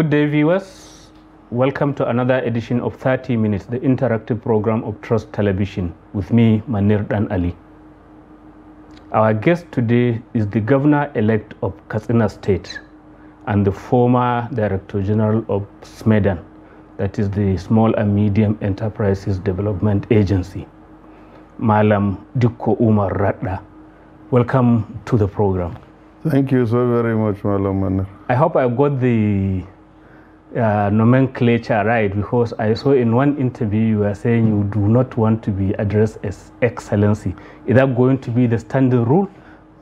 Good day, viewers. Welcome to another edition of 30 Minutes, the interactive program of Trust Television, with me, Manir Dan Ali. Our guest today is the Governor elect of Katsina State and the former Director General of SMEDAN, that is the Small and Medium Enterprises Development Agency, Malam Dikko Umar Radda. Welcome to the program. Thank you so very much, Malam Manir. I hope I got the uh, nomenclature right because I saw in one interview you were saying you do not want to be addressed as Excellency. Is that going to be the standard rule?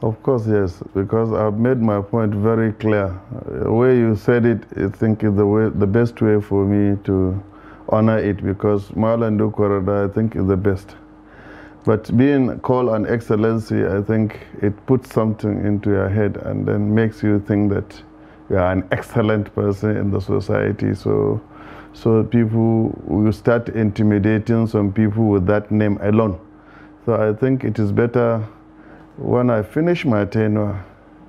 Of course, yes, because I've made my point very clear. The way you said it, I think is the way, the best way for me to honor it because Malam Dikko Radda, I think, is the best. But being called an excellency, I think it puts something into your head and then makes you think that you are an excellent person in the society. So, so people will start intimidating some people with that name alone. So I think it is better when I finish my tenure,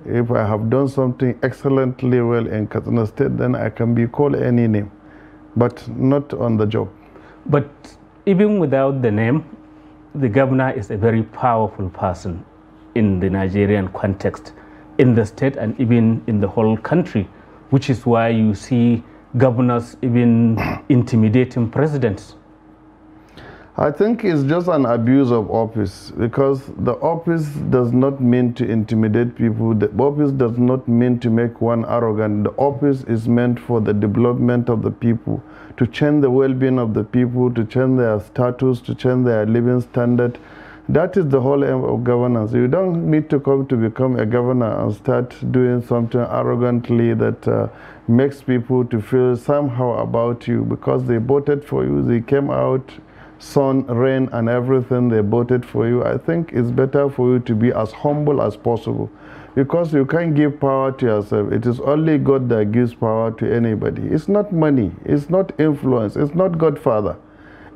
if I have done something excellently well in Katsina State, then I can be called any name, but not on the job. But even without the name, the governor is a very powerful person in the Nigerian context, in the state and even in the whole country, which is why you see governors even intimidating presidents. I think it's just an abuse of office because the office does not mean to intimidate people. The office does not mean to make one arrogant. The office is meant for the development of the people, to change the well-being of the people, to change their status, to change their living standard. That is the whole aim of governance. You don't need to come to become a governor and start doing something arrogantly that uh, makes people to feel somehow about you because they voted for you, they came out sun, rain, and everything they voted for you, I think it's better for you to be as humble as possible because you can't give power to yourself. It is only God that gives power to anybody. It's not money, it's not influence, it's not Godfather,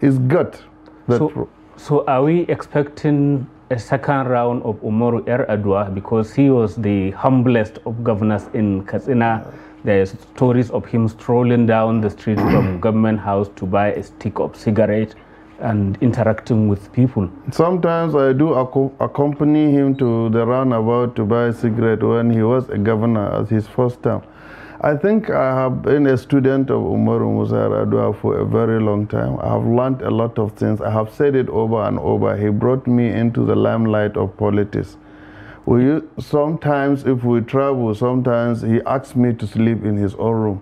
it's God. That so, so are we expecting a second round of Umaru Er Adwa because he was the humblest of governors in Katsina? There's stories of him strolling down the street from government house to buy a stick of cigarette and interacting with people. Sometimes I do accompany him to the roundabout to buy a cigarette when he was a governor as his first term. I think I have been a student of Umaru Musa Yar'Adua for a very long time. I have learned a lot of things. I have said it over and over. He brought me into the limelight of politics. We, sometimes if we travel, sometimes he asks me to sleep in his own room.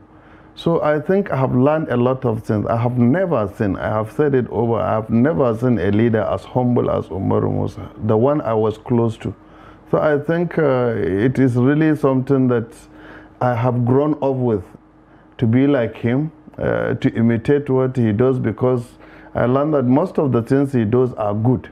So I think I have learned a lot of things. I have never seen, I have said it over, I have never seen a leader as humble as Umaru Musa, the one I was close to. So I think uh, it is really something that I have grown up with, to be like him, uh, to imitate what he does because I learned that most of the things he does are good.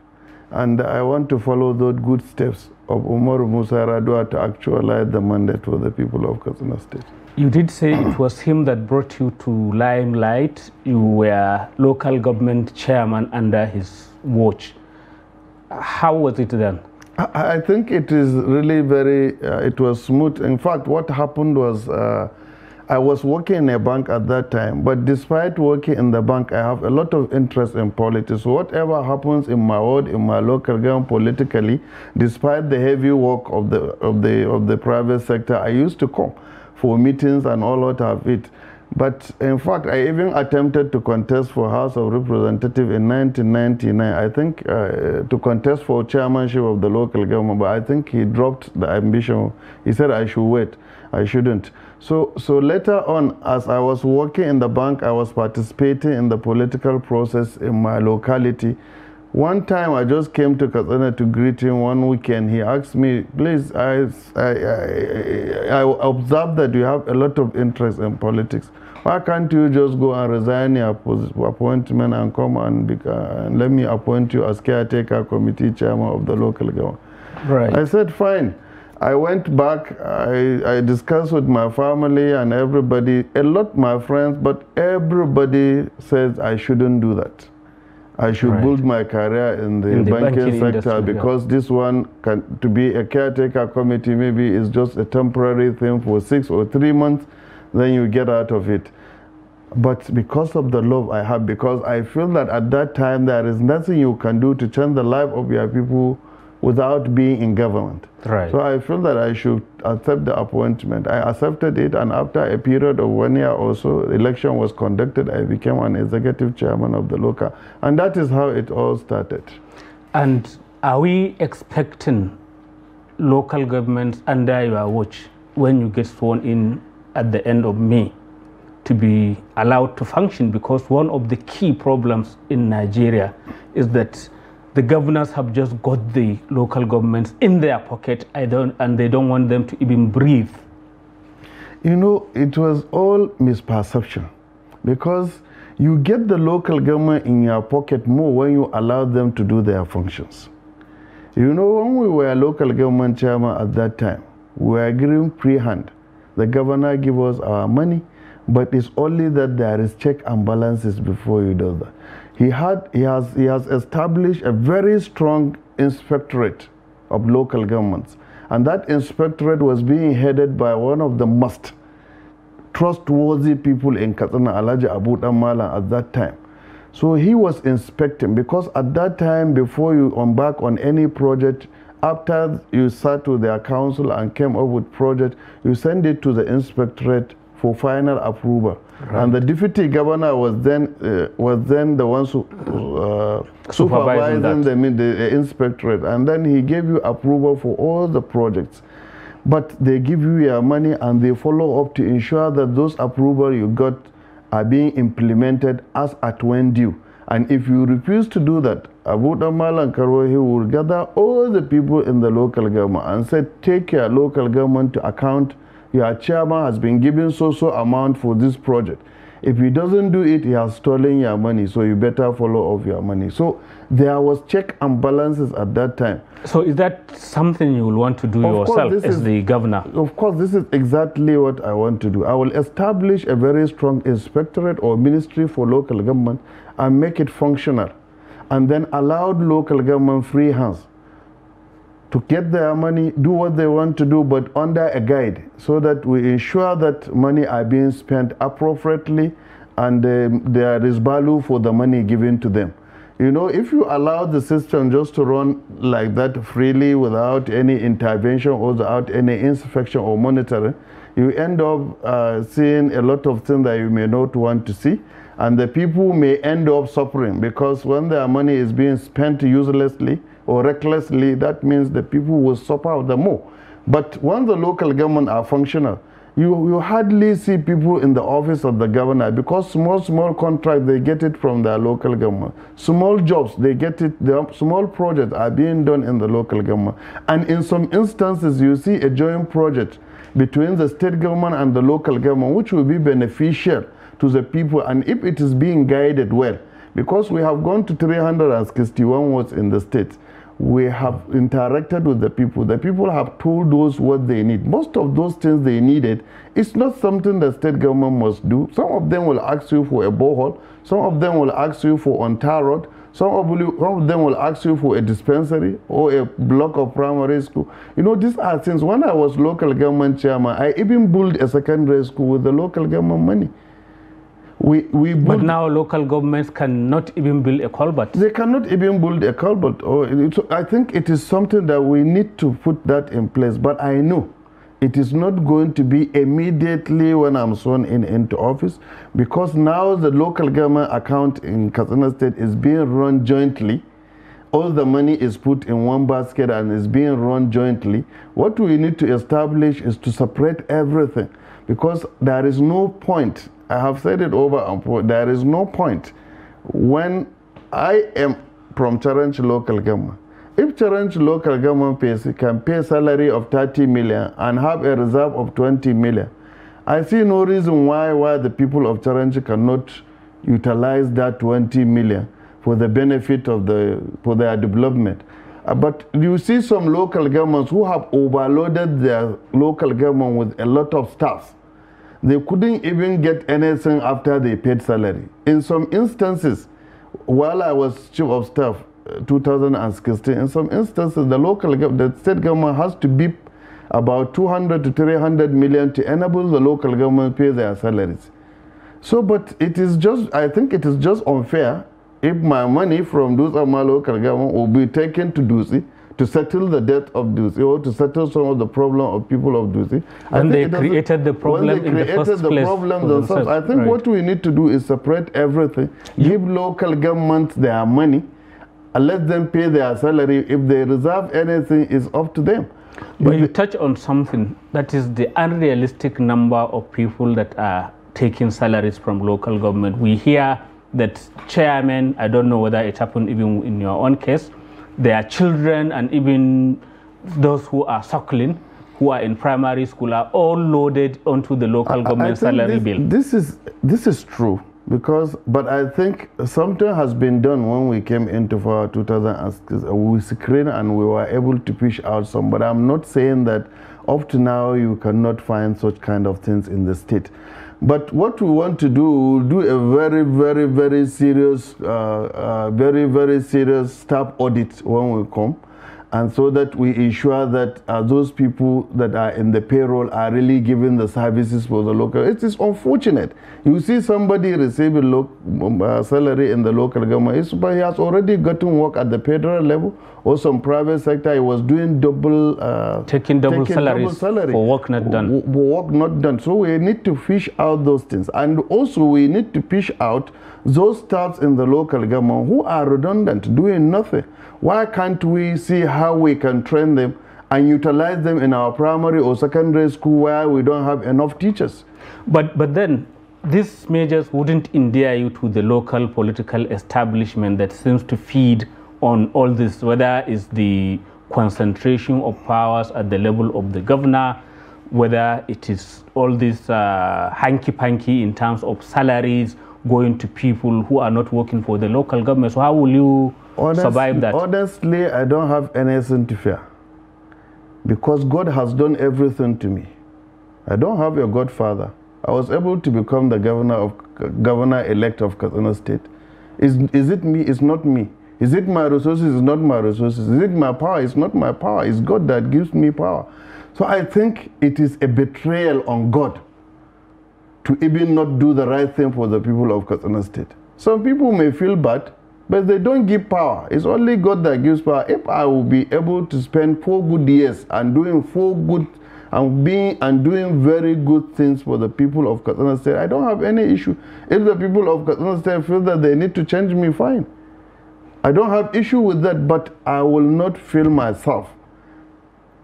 And I want to follow those good steps of Umaru Musa Yar'Adua to actualize the mandate for the people of Katsina State. You did say it was him that brought you to limelight. You were local government chairman under his watch. How was it then? I, think it is really very, uh, it was smooth. In fact, what happened was uh, I was working in a bank at that time, but despite working in the bank, I have a lot of interest in politics. Whatever happens in my ward, in my local government politically, despite the heavy work of the, of the, of the private sector, I used to come for meetings and all that of it. But in fact, I even attempted to contest for House of Representative in 1999. I think uh, to contest for chairmanship of the local government, but I think he dropped the ambition. He said I should wait. I shouldn't. So, so later on, as I was working in the bank, I was participating in the political process in my locality. One time I just came to Katsina to greet him one weekend. He asked me, please, I, I, I, I observed that you have a lot of interest in politics. Why can't you just go and resign your appointment and come and, and let me appoint you as caretaker committee chairman of the local government? Right. I said, fine. I went back, I, I discussed with my family and everybody, a lot my friends, but everybody says I shouldn't do that. I should right. build my career in the, in the banking, banking, sector industry, because yeah. this one can to be a caretaker committee maybe is just a temporary thing for six or three months. Then you get out of it. But because of the love I have, because I feel that at that time there is nothing you can do to change the life of your people without being in government. Right. So I feel that I should accept the appointment. I accepted it, and after a period of one year or so, the election was conducted. I became an executive chairman of the local, and that is how it all started. And are we expecting local governments under your watch when you get sworn in at the end of May to be allowed to function? Because one of the key problems in Nigeria is that the governors have just got the local governments in their pocket and they don't want them to even breathe. You know, it was all misperception because you get the local government in your pocket more when you allow them to do their functions. You know, when we were local government chairman at that time, we were given free hand. The governor give us our money, but it's only that there is check and balances before you do that. He, had, he, has, he has established a very strong inspectorate of local governments. And that inspectorate was being headed by one of the most trustworthy people in Katsina, Alaja Abu Damala at that time. So he was inspecting because at that time, before you embark on any project, after you sat with their council and came up with project, you send it to the inspectorate for final approval. Right. And the deputy governor was then uh, was then the one su uh, supervising, supervising the, the inspectorate, and then he gave you approval for all the projects. But they give you your money and they follow up to ensure that those approval you got are being implemented as at when due. And if you refuse to do that, Abu Damal and Karohi will gather all the people in the local government and say, take your local government to account. Your chairman has been given so-so amount for this project. If he doesn't do it, he has stolen your money, so you better follow up your money. So there was check and balances at that time. So is that something you will want to do of yourself as is, the governor? Of course, this is exactly what I want to do. I will establish a very strong inspectorate or ministry for local government and make it functional and then allow local government free hands to get their money, do what they want to do, but under a guide so that we ensure that money are being spent appropriately and um, there is value for the money given to them. You know, if you allow the system just to run like that freely without any intervention or without any inspection or monitoring, you end up uh, seeing a lot of things that you may not want to see. And the people may end up suffering because when their money is being spent uselessly or recklessly, that means the people will suffer the more. But when the local government are functional, you, you hardly see people in the office of the governor because small, small contract, they get it from their local government. Small jobs, they get it, the small projects are being done in the local government. And in some instances, you see a joint project between the state government and the local government, which will be beneficial to the people. And if it is being guided well, because we have gone to 361 wards in the state, we have interacted with the people. The people have told us what they need. Most of those things they needed, it's not something the state government must do. Some of them will ask you for a borehole. Some of them will ask you for on tar road. Some of, you, some of them will ask you for a dispensary or a block of primary school. You know, these are things. When I was local government chairman, I even built a secondary school with the local government money. We, we but now local governments cannot even build a culvert. They cannot even build a culvert. Or I think it is something that we need to put that in place. But I know it is not going to be immediately when I'm sworn in into office because now the local government account in Katsina State is being run jointly. All the money is put in one basket and is being run jointly. What we need to establish is to separate everything because there is no point I have said it over and over. There is no point when I am from Charanch local government. If Charanch local government pays, can pay salary of 30 million and have a reserve of 20 million, I see no reason why, why the people of Charanch cannot utilize that 20 million for the benefit of the, for their development. Uh, but you see some local governments who have overloaded their local government with a lot of staff they couldn't even get anything after they paid salary. In some instances, while I was chief of staff, uh, 2016, in some instances, the local, the state government has to beep about 200 to 300 million to enable the local government pay their salaries. So, but it is just, I think it is just unfair if my money from Dusama local government will be taken to Dusi to settle the debt of Dutsi or to settle some of the problem of people of Dutsi. And they created the problem when they in the created first the place problem for themselves, I think right. what we need to do is separate everything, give local governments their money, and let them pay their salary. If they reserve anything, it's up to them. But you touch on something that is the unrealistic number of people that are taking salaries from local government. We hear that chairman, I don't know whether it happened even in your own case, their children and even those who are suckling, who are in primary school, are all loaded onto the local government think salary this, bill. This is this is true because, but I think something has been done when we came into power 2006. We screened and we were able to push out some. But I'm not saying that up to now you cannot find such kind of things in the state. But what we want to do, we'll do a very, very, very serious, uh, uh, very, very serious staff audit when we come and so that we ensure that uh, those people that are in the payroll are really giving the services for the local. It is unfortunate. You see somebody receiving lo- uh, salary in the local government, but he has already gotten work at the federal level or some private sector. He was doing double, uh, Taking double salaries salary for work not done. w- work not done. So we need to fish out those things, and also we need to fish out those staffs in the local government who are redundant, doing nothing. Why can't we see how we can train them and utilize them in our primary or secondary school where we don't have enough teachers? But but then these measures wouldn't endear you to the local political establishment that seems to feed on all this, whether it's the concentration of powers at the level of the governor, whether it is all this uh, hanky-panky in terms of salaries going to people who are not working for the local government. So how will you Honest- survive that? Honestly, I don't have anything to fear because God has done everything to me. I don't have a godfather. I was able to become the governor of governor elect of Katsina State. Is, is it me? It's not me. Is it my resources? It's not my resources. Is it my power? It's not my power. It's God that gives me power. So I think it is a betrayal on God to even not do the right thing for the people of Katsina State. Some people may feel bad, but they don't give power. It's only God that gives power. If I will be able to spend four good years and doing four good and being and doing very good things for the people of Katsina State, I don't have any issue. If the people of Katsina State feel that they need to change me, fine. I don't have issue with that, but I will not feel myself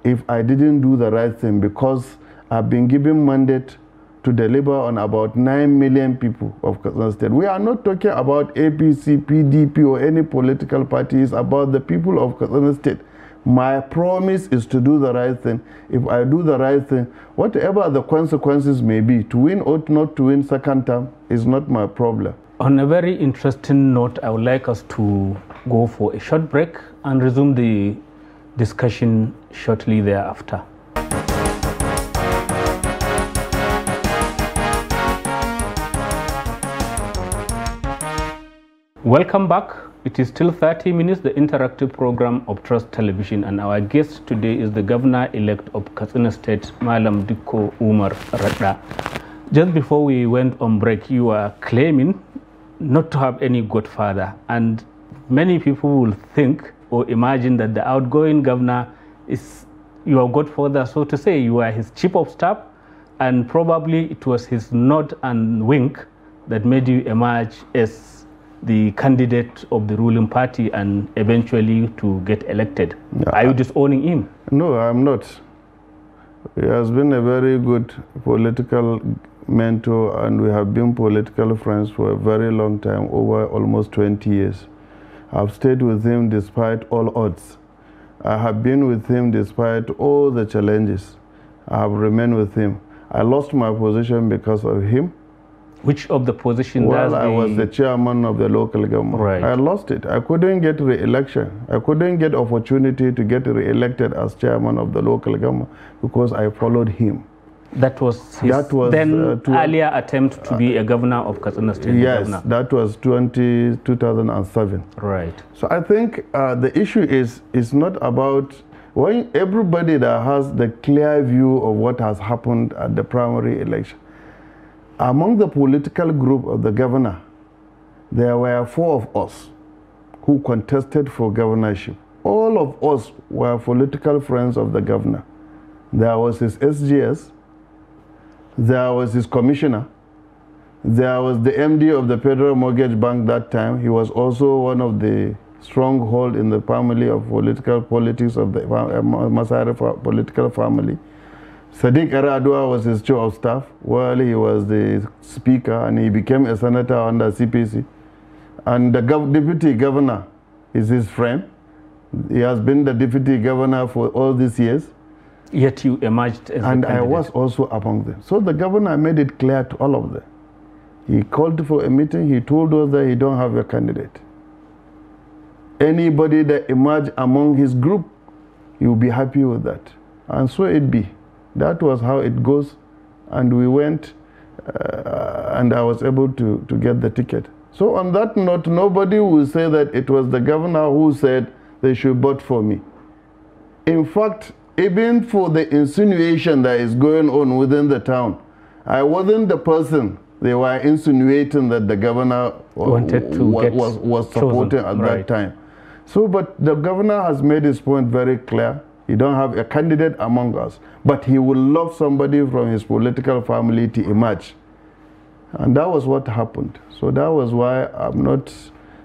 if I didn't do the right thing because I've been given mandate to deliver on about 9 million people of Katsina State. We are not talking about APC, PDP, or any political party. It's about the people of Katsina State. My promise is to do the right thing. If I do the right thing, whatever the consequences may be, to win or not to win second term is not my problem. On a very interesting note, I would like us to go for a short break and resume the discussion shortly thereafter. Welcome back. It is still 30 minutes, the interactive program of Trust Television, and our guest today is the Governor elect of Katsina State, Malam Dikko Umar Radda. Just before we went on break, you were claiming not to have any godfather, and many people will think or imagine that the outgoing governor is your godfather, so to say. You are his chief of staff, and probably it was his nod and wink that made you emerge as the candidate of the ruling party and eventually to get elected. Yeah. Are you disowning him? No, I'm not. He has been a very good political mentor, and we have been political friends for a very long time, over almost 20 years. I've stayed with him despite all odds. I have been with him despite all the challenges. I have remained with him. I lost my position because of him. Which of the position While I was the chairman of the local government, Right. I lost it. I couldn't get re-election. I couldn't get opportunity to get re-elected as chairman of the local government because I followed him. That was his That was, then uh, to- earlier attempt to be a governor of Katsina State. Yes, that was 20, 2007. Right. So I think uh, the issue is is not about when everybody that has the clear view of what has happened at the primary election, among the political group of the governor, there were four of us who contested for governorship. All of us were political friends of the governor. There was his SGS, there was his commissioner, there was the MD of the Federal Mortgage Bank that time. He was also one of the stronghold in the family of political politics of the uh, Masari political family. Sadiq Aradua was his chief of staff while he was the speaker and he became a senator under CPC. And the gov deputy governor is his friend. He has been the deputy governor for all these years. Yet you emerged as And I was also among them. So the governor made it clear to all of them. He called for a meeting. He told us that he don't have a candidate. Anybody that emerged among his group, he will be happy with that. And so it be. That was how it goes. And we went, uh, and I was able to, to get the ticket. So on that note, nobody will say that it was the governor who said they should vote for me. In fact, even for the insinuation that is going on within the town, I wasn't the person they were insinuating that the governor wanted to was, was, was supporting chosen. at right. that time. So, but the governor has made his point very clear. He don't have a candidate among us, but he will love somebody from his political family to emerge. And that was what happened. So that was why I'm not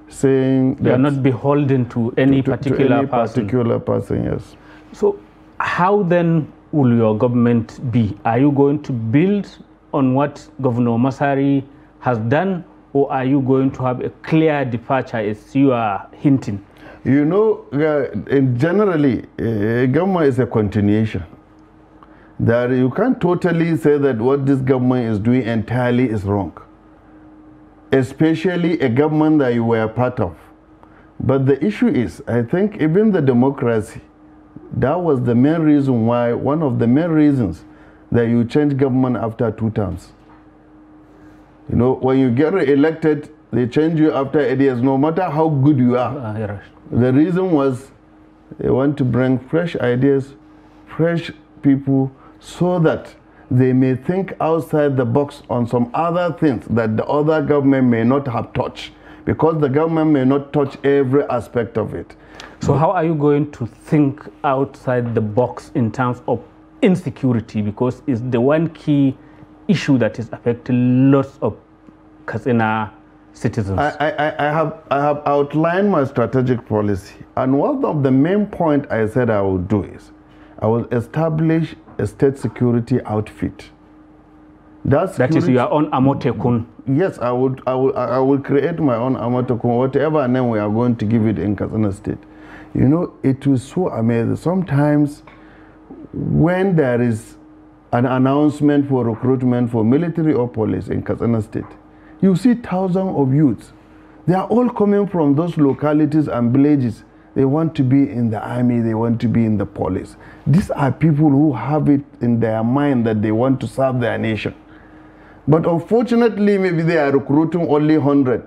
saying you are not beholden to any to, particular to any person. particular person. Yes. So, how then will your government be? Are you going to build on what Governor Masari has done, or are you going to have a clear departure as you are hinting? You know, uh, generally, uh, government is a continuation. That you can't totally say that what this government is doing entirely is wrong, especially a government that you were part of. But the issue is, I think even the democracy, that was the main reason why, one of the main reasons that you change government after two terms. You know, when you get elected, they change you after eight years, no matter how good you are. Uh. The reason was they want to bring fresh ideas, fresh people, so that they may think outside the box on some other things that the other government may not have touched, because the government may not touch every aspect of it. So, how are you going to think outside the box in terms of insecurity? Because it's the one key issue that is affecting lots of Katsina citizens. I, I, I, have, I have outlined my strategic policy, and one of the main point I said I will do is I will establish a state security outfit. That, that is your own Amotekun. Yes, I would, I will, I will create my own Amotekun, whatever name we are going to give it in Katsina State. You know, it was so amazing. Sometimes when there is an announcement for recruitment for military or police in Katsina State, you see thousands of youths. They are all coming from those localities and villages. They want to be in the army, they want to be in the police. These are people who have it in their mind that they want to serve their nation. But unfortunately, maybe they are recruiting only 100.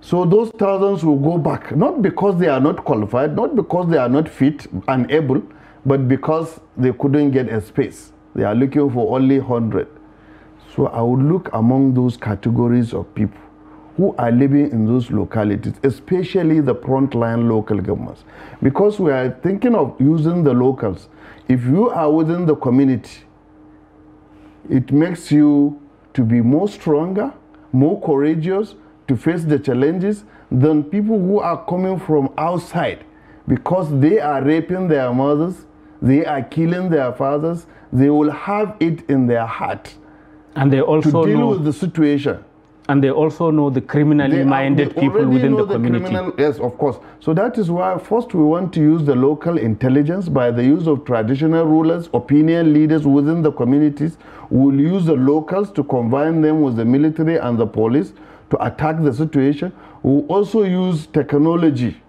So those thousands will go back, not because they are not qualified, not because they are not fit and able, but because they couldn't get a space. They are looking for only 100. So I would look among those categories of people who are living in those localities, especially the frontline local governments. Because we are thinking of using the locals. If you are within the community, it makes you to be more stronger, more courageous, to face the challenges than people who are coming from outside because they are raping their mothers, they are killing their fathers, they will have it in their heart and they also to deal know, with the situation. And they also know the criminally are- minded they people within know the community. criminal- yes, of course. So that is why first we want to use the local intelligence by the use of traditional rulers, opinion leaders within the communities. We'll use the locals to combine them with the military and the police to attack the situation. We'll also use technology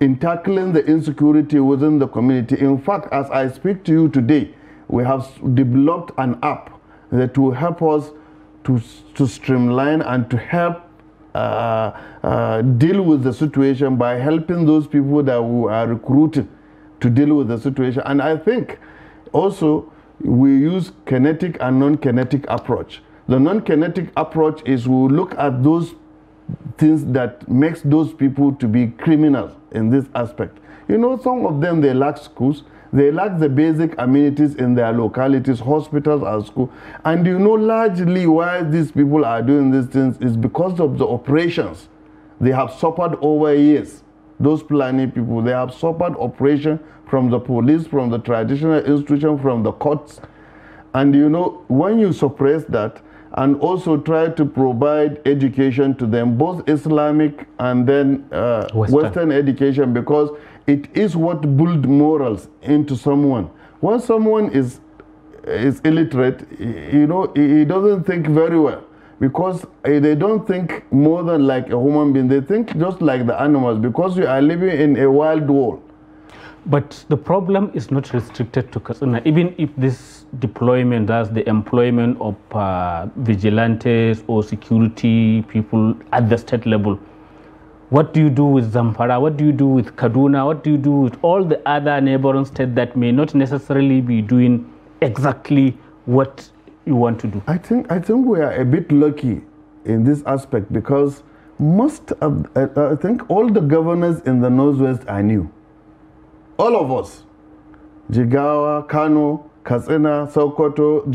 in tackling the insecurity within the community. In fact, as I speak to you today, we have developed an app that will help us to, to streamline and to help uh, uh, deal with the situation by helping those people that are recruiting to deal with the situation. And I think also we use kinetic and non-kinetic approach. The non-kinetic approach is we look at those things that makes those people to be criminals in this aspect. You know, some of them, they lack schools. They lack the basic amenities in their localities, hospitals and school. And you know, largely why these people are doing these things is because of the operations they have suffered over years. Those planning people, they have suffered oppression from the police, from the traditional institution, from the courts. And you know, when you suppress that, and also try to provide education to them, both Islamic and then uh, Western. Western education, because it is what build morals into someone. Once someone is is illiterate, you know, he he doesn't think very well because eh, they don't think more than like a human being. They think just like the animals because we are living in a wild world. But the problem is not restricted to Katsina. Even if this deployment, that's the employment of uh, vigilantes or security people at the state level, what do you do with Zamfara? What do you do with Kaduna? What do you do with all the other neighboring states that may not necessarily be doing exactly what you want to do? I think I think we are a bit lucky in this aspect because most of I think all the governors in the northwest are new. All of us, Jigawa, Kano, Katsina, Sokoto,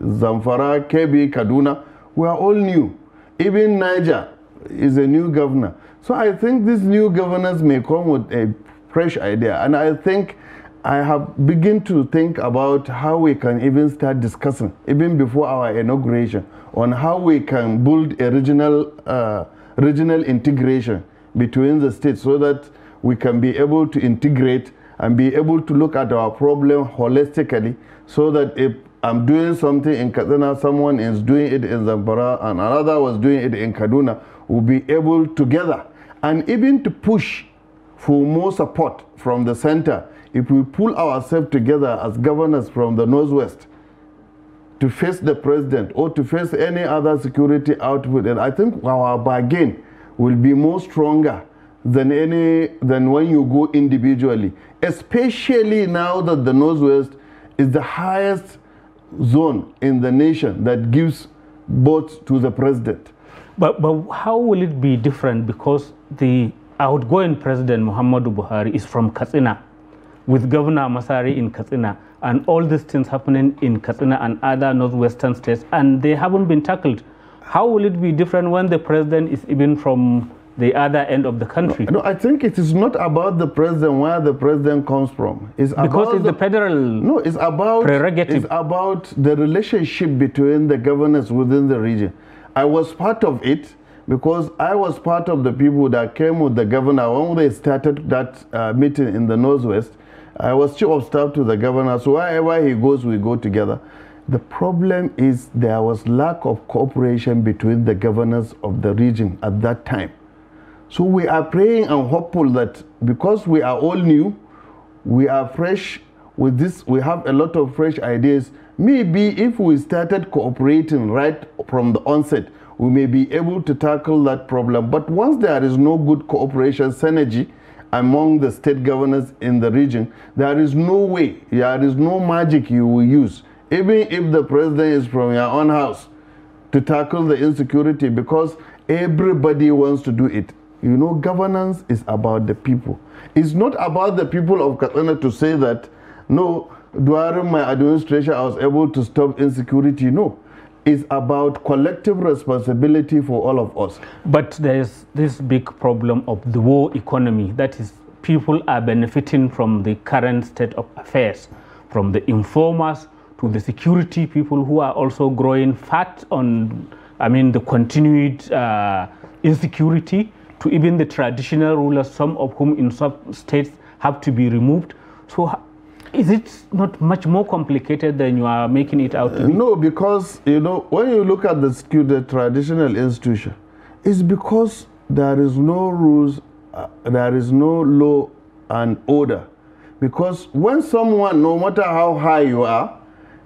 Zamfara, Kebbi, Kaduna, we are all new. Even Niger is a new governor. So I think these new governors may come with a fresh idea, and I think I have begun to think about how we can even start discussing, even before our inauguration, on how we can build a regional, uh, regional integration between the states so that we can be able to integrate and be able to look at our problem holistically so that if I'm doing something in Katsina, someone is doing it in Zamfara, and another was doing it in Kaduna, we'll be able together and even to push for more support from the center. If we pull ourselves together as governors from the northwest to face the president or to face any other security outfit and i think our bargain will be more stronger than any than when you go individually especially now that the northwest is the highest zone in the nation that gives votes to the president But, but how will it be different because the outgoing president Muhammadu Buhari is from Katsina with Governor Masari in Katsina and all these things happening in Katsina and other northwestern states and they haven't been tackled. How will it be different when the president is even from the other end of the country? no i think it is not about the president where the president comes from it's Because about it's the federal. No, it's about Prerogative. It's about the relationship between the governors within the region. I was part of it because I was part of the people that came with the governor when they started that uh, meeting in the northwest. I was chief of staff to the governor, so wherever he goes, we go together. The problem is there was lack of cooperation between the governors of the region at that time. So we are praying and hopeful that because we are all new, we are fresh with this, we have a lot of fresh ideas. Maybe if we started cooperating right from the onset, we may be able to tackle that problem. But once there is no good cooperation, synergy among the state governors in the region, there is no way, there is no magic you will use. Even if the president is from your own house, to tackle the insecurity because everybody wants to do it. You know, governance is about the people. It's not about the people of Katsina to say that, no, during my administration I was able to stop insecurity. No, it's about collective responsibility for all of us. But there's this big problem of the war economy. That is, people are benefiting from the current state of affairs, from the informers to the security people who are also growing fat on, I mean, the continued uh, insecurity, to even the traditional rulers, some of whom in some states have to be removed. So, is it not much more complicated than you are making it out to be? No, because you know when you look at the the traditional institution, it's because there is no rules, uh, there is no law and order. Because when someone, no matter how high you are,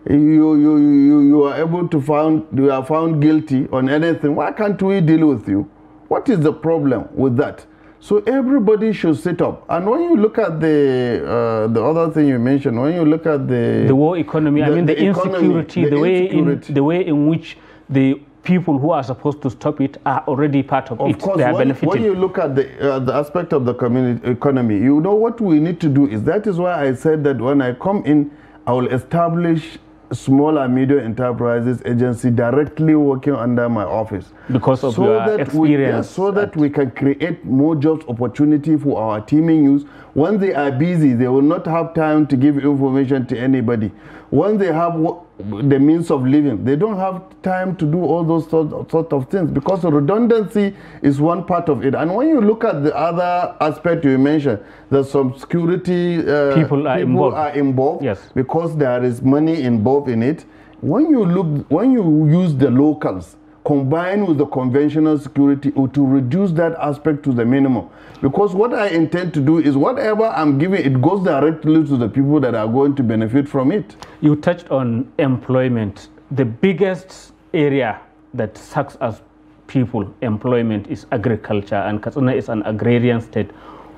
you you you, you are able to found you are found guilty on anything. Why can't we deal with you? What is the problem with that? So everybody should sit up. And when you look at the uh, the other thing you mentioned, when you look at the the war economy, I mean the, the economy, insecurity, the the, way in the way in which the people who are supposed to stop it are already part of, it. Of it. course, they are when, benefiting. when you look at the, uh, the aspect of the community economy, you know what we need to do is that is why I said that when I come in, I will establish small and medium enterprises agency directly working under my office. Because of your we, experience yes, so that we can create more jobs opportunity for our teaming youth. When they are busy, they will not have time to give information to anybody. When they have the means of living, they don't have time to do all those sort of, sort of things because redundancy is one part of it. And when you look at the other aspect you mentioned, there's some security uh, People are involved. are involved Yes. because there is money involved in it. When you look, when you use the locals combined with the conventional security to reduce that aspect to the minimum. Because what I intend to do is whatever I'm giving, it goes directly to the people that are going to benefit from it. You touched on employment. The biggest area that sucks us people employment is agriculture, and Katsina is an agrarian state.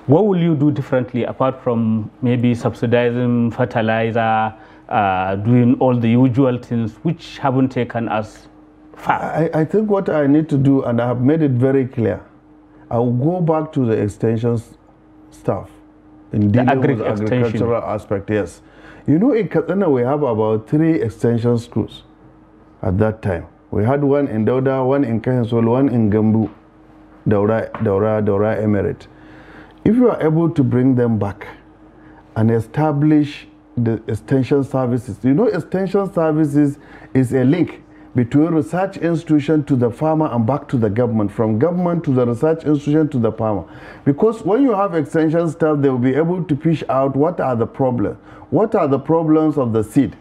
What will you do differently apart from maybe subsidizing fertilizer, uh, doing all the usual things which haven't taken us far? I, I think what I need to do, and I have made it very clear, I will go back to the extension s- staff in dealing agri- with the extension. agricultural aspect. Yes, you know in Katsina we have about three extension schools at that time. We had one in Dauda, one in Kahensol, one in Gambu, Daura, Daura, Daura Emirate. If you are able to bring them back and establish the extension services, you know, extension services is a link between research institution to the farmer and back to the government, from government to the research institution to the farmer. Because when you have extension staff, they will be able to fish out what are the problems, what are the problems of the seed,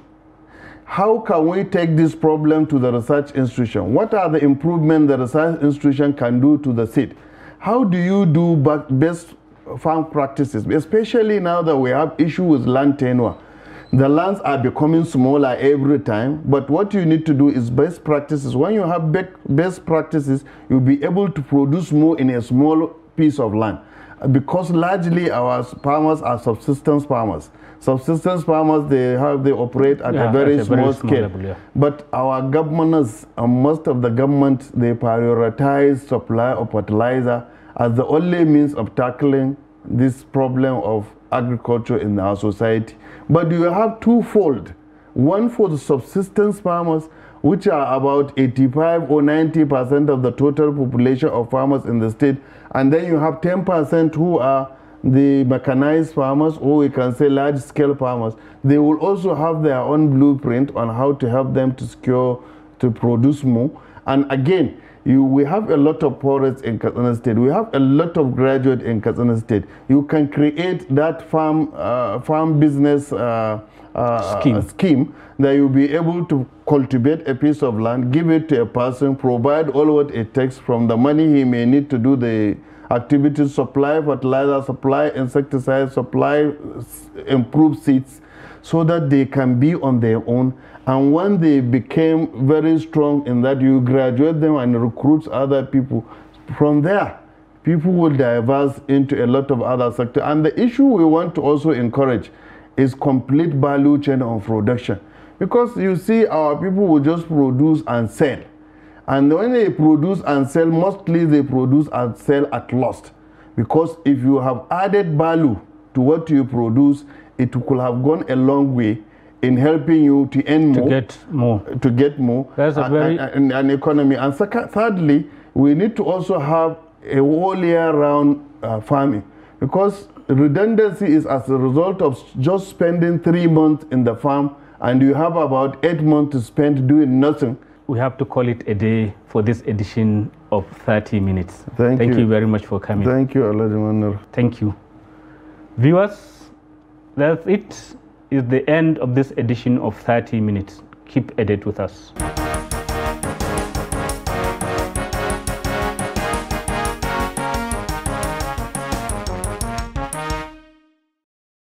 how can we take this problem to the research institution? What are the improvements the research institution can do to the seed? How do you do best farm practices, especially now that we have issue with land tenure? The lands are becoming smaller every time, but what you need to do is best practices. When you have be- best practices, you'll be able to produce more in a small piece of land because largely our farmers are subsistence farmers. Subsistence farmers they have they operate at Yeah, a very at a very small small scale. level, yeah. But our governors and most of the government they prioritize supply of fertilizer as the only means of tackling this problem of agriculture in our society. But you have twofold. One for the subsistence farmers, which are about 85 or 90 percent of the total population of farmers in the state, and then you have 10 percent who are the mechanized farmers, or we can say large scale farmers. They will also have their own blueprint on how to help them to secure, to produce more. And again, you, we have a lot of forests in Katsina State. We have a lot of graduate in Katsina State. You can create that farm uh, farm business uh, uh, Scheme. scheme that you'll be able to cultivate a piece of land, give it to a person, provide all what it takes from the money he may need to do the activities, supply fertilizer, supply insecticide, supply improved seeds, so that they can be on their own. And when they became very strong in that, you graduate them and recruit other people. From there, people will diverse into a lot of other sectors. And the issue we want to also encourage is complete value chain of production. Because you see, our people will just produce and sell. And when they produce and sell, mostly they produce and sell at loss. Because if you have added value to what you produce, it could have gone a long way in helping you to earn to more get more. to get more That's a very- and, and economy. And thirdly, we need to also have a whole year round uh, farming because redundancy is as a result of just spending three months in the farm and you have about eight months to spend doing nothing. We have to call it a day for this edition of 30 minutes. Thank Thank you. you very much for coming. Thank you, Alhaji Manir. Thank you. Viewers, that's it. Is the end of this edition of 30 minutes. Keep edit with us.